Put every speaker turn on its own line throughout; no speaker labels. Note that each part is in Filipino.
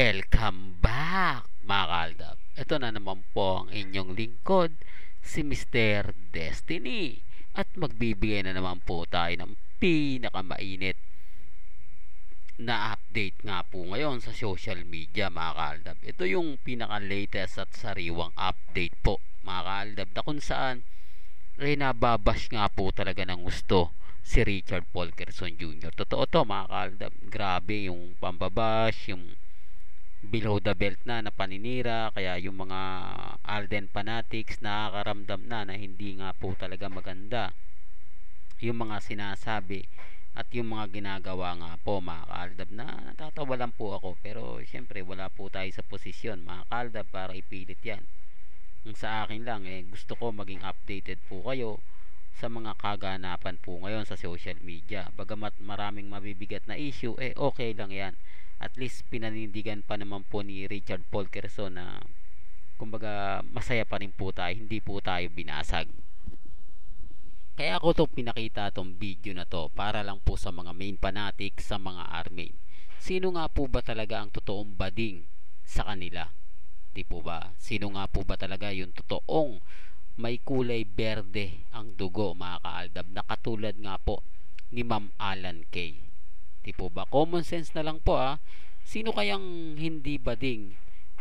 Welcome back mga kaaldab. Ito na naman po ang inyong lingkod, si Mr. Destiny. At magbibigay na naman po tayo ng pinakamainit na update nga po ngayon sa social media mga kaaldab. Ito yung pinaka-latest at sariwang update po mga kaaldab na kung saan ay nababash nga po talaga ng gusto si Richard Paul Kerson Jr. Totoo to mga kaaldab. Grabe yung pambabash, yung below the belt na na paninira kaya yung mga Alden fanatics nakakaramdam na na hindi nga po talaga maganda yung mga sinasabi at yung mga ginagawa nga po mga kaaldab na natatawa lang po ako. Pero syempre wala po tayo sa posisyon mga kaaldab para ipilit yan. Ang sa akin lang eh gusto ko maging updated po kayo sa mga kaganapan po ngayon sa social media. Bagamat maraming mabibigat na issue eh okay lang yan at least pinanindigan pa naman po ni Richard Paul Kerson na kumbaga masaya pa rin po tayo. Hindi po tayo binasag. Kaya ako to pinakita tong video na to para lang po sa mga main fanatic sa mga army. Sino nga po ba talaga ang totoong bading sa kanila? Di po ba? Sino nga po ba talaga yung totoong may kulay berde ang dugo mga kaaldab na katulad nga po ni Ma'am Alan Kay Di po ba? Common sense na lang po ah. Sino kayang hindi bading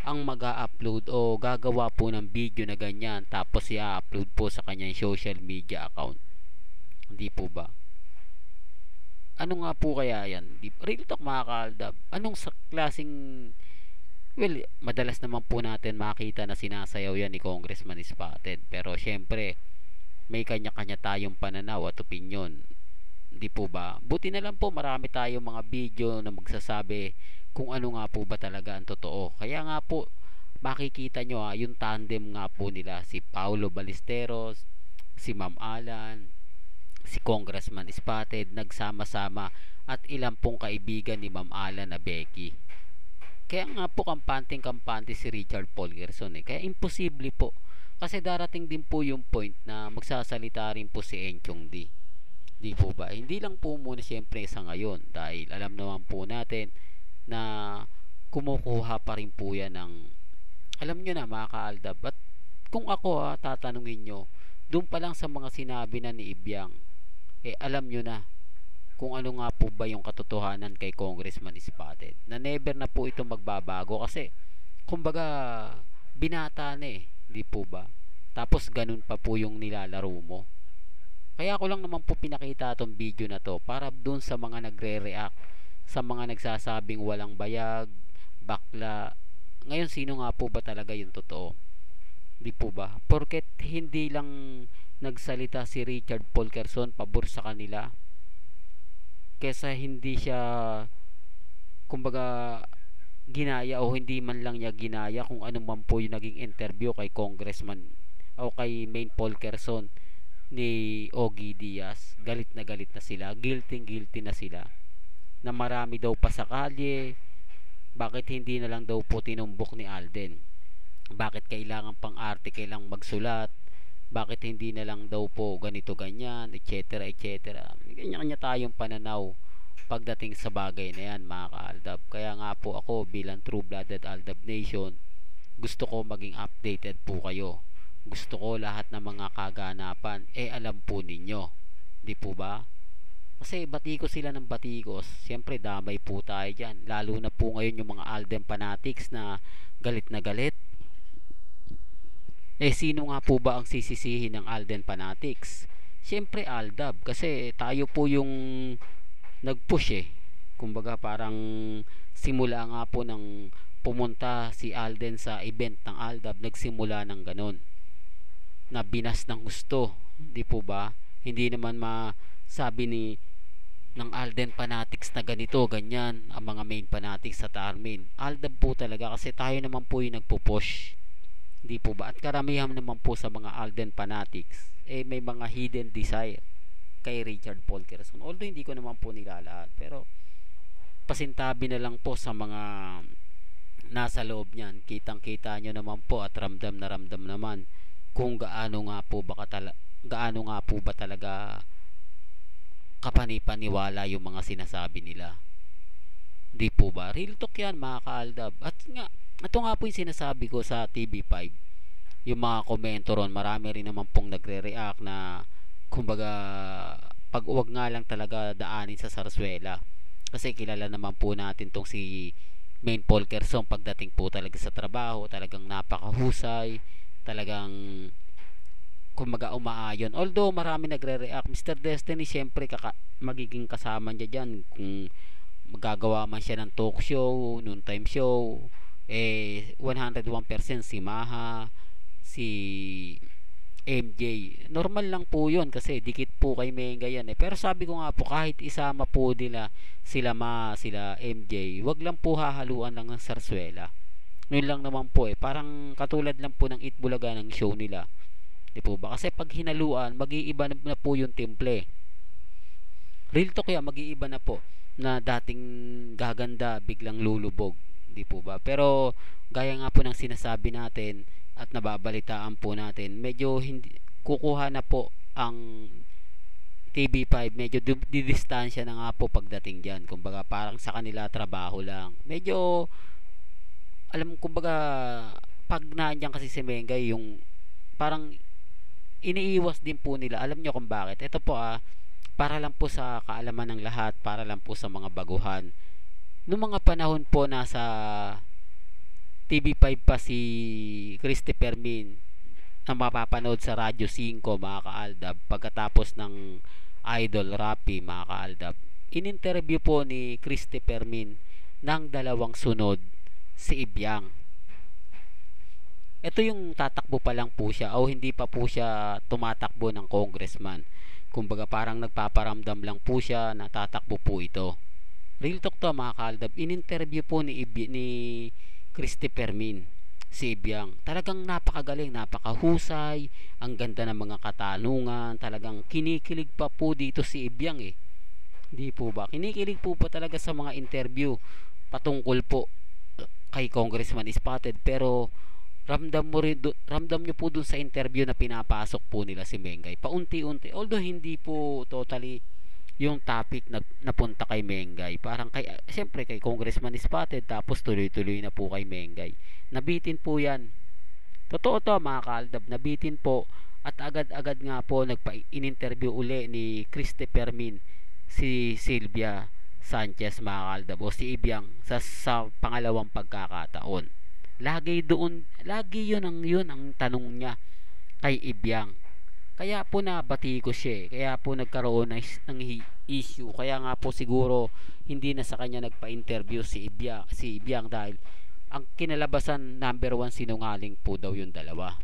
ang mag upload o gagawa po ng video na ganyan tapos i-upload po sa kanyang social media account? Hindi po ba? Ano nga po kaya yan? Di, real talk mga kaaldab. Anong sa klaseng Well, madalas naman po natin makita na sinasayaw yan ni Congressman Spotted. Pero syempre, may kanya-kanya tayong pananaw at opinion Di po ba? Buti na lang po marami tayong mga video na magsasabi kung ano nga po ba talaga ang totoo. Kaya nga po makikita nyo ha, ah, yung tandem nga po nila si Paulo Ballesteros, si Ma'am Alan, si Congressman Spotted nagsama-sama at ilang pong kaibigan ni Ma'am Alan na Becky. Kaya nga po kampanteng kampante si Richard Paul Gerson eh. Kaya imposible po. Kasi darating din po yung point na magsasalita rin po si Enchong D Di po ba? Hindi lang po muna siyempre sa ngayon dahil alam naman po natin na kumukuha pa rin po yan ng alam nyo na mga kaaldab. At kung ako ha, tatanungin nyo doon pa lang sa mga sinabi na ni Ibyang eh alam nyo na kung ano nga po ba yung katotohanan kay Congressman Spotted na never na po ito magbabago kasi kumbaga binata na eh. Di po ba? Tapos ganun pa po yung nilalaro mo kaya ko lang naman po pinakita itong video na to para dun sa mga nagre-react sa mga nagsasabing walang bayag, bakla. Ngayon sino nga po ba talaga yung totoo? Di po ba? Porket hindi lang nagsalita si Richard Paul Kerson pabor sa kanila kesa hindi siya kumbaga ginaya o hindi man lang niya ginaya kung ano man po yung naging interview kay congressman o kay main Paul Kerson ni Ogie Diaz galit na galit na sila guilty guilty na sila. Na marami daw pa sa kalye. Bakit hindi na lang daw po tinumbok ni Alden? Bakit kailangan pang arte kailang magsulat? Bakit hindi na lang daw po ganito ganyan etc etc ganyan kanya tayong pananaw pagdating sa bagay na yan mga kaaldab. Kaya nga po ako bilang true blooded Aldab Nation gusto ko maging updated po kayo gusto ko lahat ng mga kaganapan eh alam po ninyo. Di po ba? Kasi batiko sila ng batikos. Siyempre damay po tayo dyan. Lalo na po ngayon yung mga Alden fanatics na galit na galit. Eh sino nga po ba ang sisisihin ng Alden fanatics? Siyempre Aldab. Kasi tayo po yung nagpush eh. Kumbaga parang simula nga po ng pumunta si Alden sa event ng Aldab nagsimula ng ganon na binas ng gusto di po ba? Hindi naman masabi ni ng Alden fanatics na ganito ganyan ang mga main fanatics sa Tarmin Alden po talaga kasi tayo naman po yung nagpo-push. Di po ba? At karamihan naman po sa mga Alden fanatics eh may mga hidden desire kay Richard Paul Kerson although hindi ko naman po nilalahat pero pasintabi na lang po sa mga nasa loob niyan. Kitang kita nyo naman po at ramdam na ramdam naman kung gaano nga po ba katala, gaano nga po ba talaga kapanipaniwala yung mga sinasabi nila Di po ba? Real talk yan mga kaaldab. At nga, ito nga po yung sinasabi ko sa TV5. Yung mga komento ron, marami rin naman pong nagre-react na kumbaga pag uwag nga lang talaga daanin sa Sarsuela. Kasi kilala naman po natin tong si Main Paul Kerson pagdating po talaga sa trabaho, talagang napakahusay, talagang kumbaga umaayon. Although marami nagre-react, Mr. Destiny syempre kaka- magiging kasama niya diyan kung magagawa man siya ng talk show, noon time show, eh 101% si Maha, si MJ. Normal lang po 'yon kasi dikit po kay Menga yan eh. Pero sabi ko nga po kahit isama po nila sila Ma, sila MJ, wag lang po hahaluan lang ng sarsuela. Yun lang naman po eh. Parang katulad lang po ng Itbulaga ng show nila. Di po ba? Kasi pag hinaluan, mag-iiba na po yung timple. Real talk yan, mag-iiba na po na dating gaganda, biglang lulubog. Di po ba? Pero gaya nga po ng sinasabi natin at nababalitaan po natin, medyo hindi kukuha na po ang TV5 medyo didistansya na nga po pagdating diyan. Kumbaga parang sa kanila trabaho lang. Medyo alam kumbaga pag nandiyan kasi si Mengay yung parang iniiwas din po nila. Alam nyo kung bakit. Ito po ah, para lang po sa kaalaman ng lahat, para lang po sa mga baguhan. Noong mga panahon po nasa TV5 pa si Christopher Min na mapapanood sa Radyo 5 mga kaaldab pagkatapos ng Idol Rappi mga kaaldab in-interview po ni Christopher Min ng dalawang sunod si Ibyang ito yung tatakbo pa lang po siya o hindi pa po siya tumatakbo ng congressman. Kumbaga parang nagpaparamdam lang po siya na tatakbo po ito. Real talk to mga kaldab. In-interview po ni, Ibi, ni Christopher Min si Ibiang. Talagang napakagaling, napakahusay, ang ganda ng mga katanungan, talagang kinikilig pa po dito si Ibiang eh. Hindi po ba? Kinikilig po pa talaga sa mga interview patungkol po kay Congressman Spotted pero ramdam mo rin do, ramdam niyo po dun sa interview na pinapasok po nila si Mengay. Paunti-unti although hindi po totally yung topic na napunta kay Mengay. Parang kay siyempre kay Congressman Spotted tapos tuloy-tuloy na po kay Mengay. Nabitin po yan. Totoo to mga kaaldab nabitin po. At agad-agad nga po nagpa-in-interview uli ni Christopher Min si Silvia Sanchez mga kaaldab o si Ibyang sa, sa pangalawang pagkakataon Lagi doon, lagi yun ang yun ang tanong niya kay Ibyang. Kaya po nabati ko siya eh. Kaya po nagkaroon ng, ng issue. Kaya nga po siguro hindi na sa kanya nagpa-interview si Ibyang, si Ibyang dahil ang kinalabasan number one sinungaling po daw yung dalawa.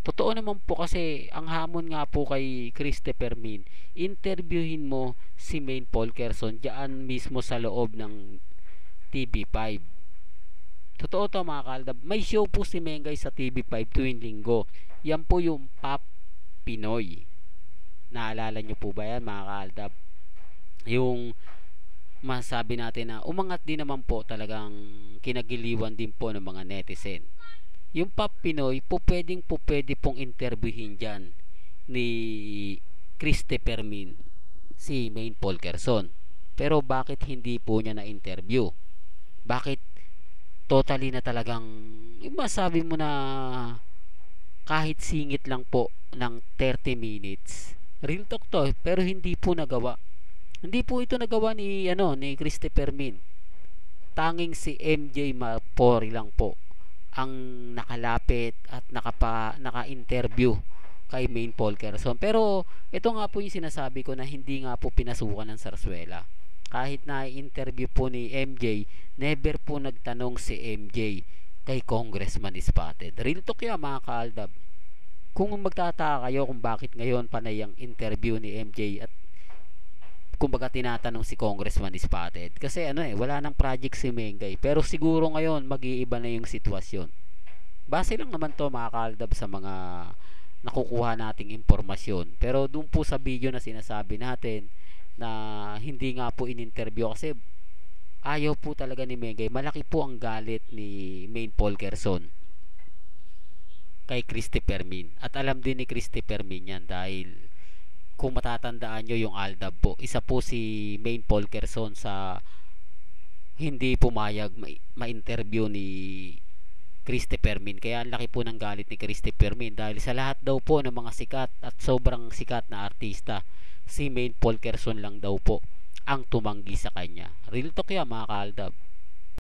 Totoo naman po kasi ang hamon nga po kay Christopher Min, interviewin mo si Main Paul Kerson diyan mismo sa loob ng TV5 Totoo to mga kaldab. May show po si Mengay sa TV5 tuwing linggo. Yan po yung Pop Pinoy. Naalala nyo po ba yan mga kaldab? Yung masabi natin na umangat din naman po talagang kinagiliwan din po ng mga netizen. Yung Pop Pinoy po pwedeng po pwede pong interviewin dyan ni Christopher Min si Main Paul Kerson. Pero bakit hindi po niya na-interview? Bakit totally na talagang yung masabi mo na kahit singit lang po ng 30 minutes real talk to pero hindi po nagawa hindi po ito nagawa ni ano ni Christopher Min tanging si MJ Mapori lang po ang nakalapit at nakapa naka-interview kay Main Paul Kerson pero ito nga po yung sinasabi ko na hindi nga po pinasukan ng Sarsuela kahit na interview po ni MJ, never po nagtanong si MJ kay Congressman Spotted. Real talk yan mga kaaldab. Kung magtataka kayo kung bakit ngayon panay ang interview ni MJ at kumbaga tinatanong si Congressman Spotted kasi ano eh wala nang project si Mengay pero siguro ngayon mag-iiba na yung sitwasyon base lang naman to mga kaaldab sa mga nakukuha nating impormasyon pero doon po sa video na sinasabi natin na hindi nga po in-interview kasi ayaw po talaga ni Mengay. Malaki po ang galit ni Main Paul Kerson kay Christy Permin. At alam din ni Christy Permin yan dahil kung matatandaan nyo yung Aldab po, isa po si Main Paul Kerson sa hindi pumayag ma- ma-interview ni Christopher Min. Kaya ang laki po ng galit ni Christopher Min dahil sa lahat daw po ng mga sikat at sobrang sikat na artista, si Maine Polkerson lang daw po ang tumanggi sa kanya. Real talk yan mga kaaldab.